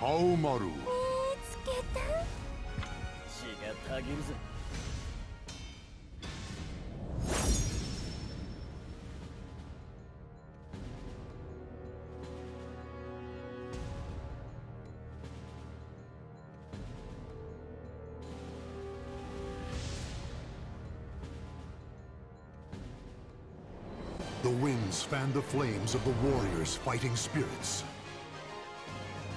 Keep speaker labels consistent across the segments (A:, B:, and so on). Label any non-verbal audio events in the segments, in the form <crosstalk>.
A: ハオマル
B: 見つけた
C: 血がたぎるぜ
A: The winds fan the flames of the warriors' fighting spirits.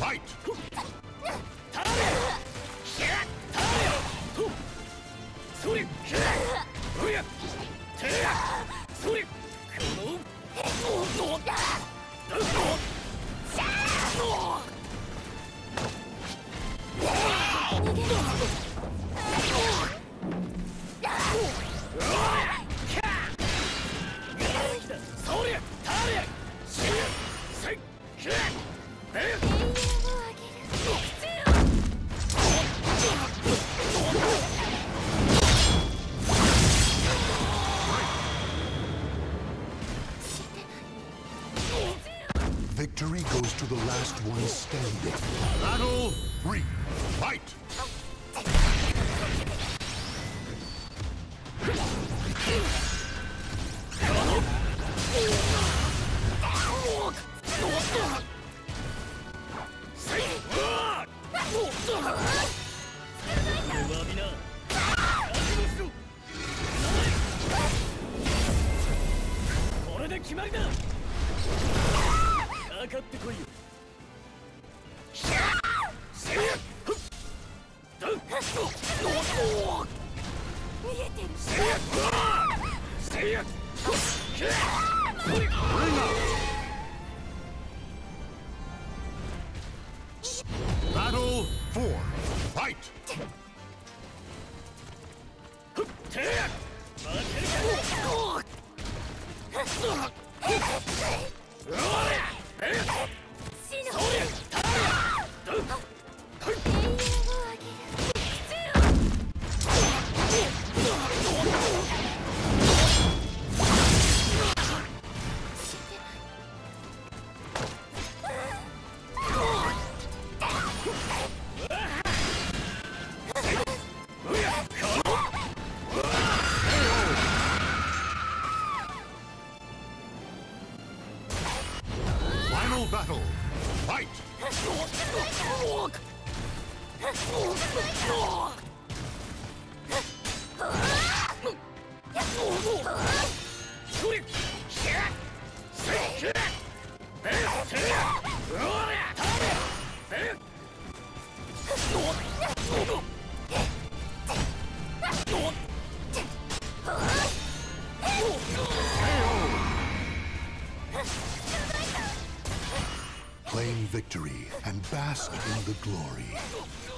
B: Oh!
A: Victory goes to the last one standing. Battle three. Fight! <laughs>
C: かってこいよ。
B: てる
C: せや。っせや。っ
A: battle. Fight!
C: それシャ
A: Claim victory and bask in the glory.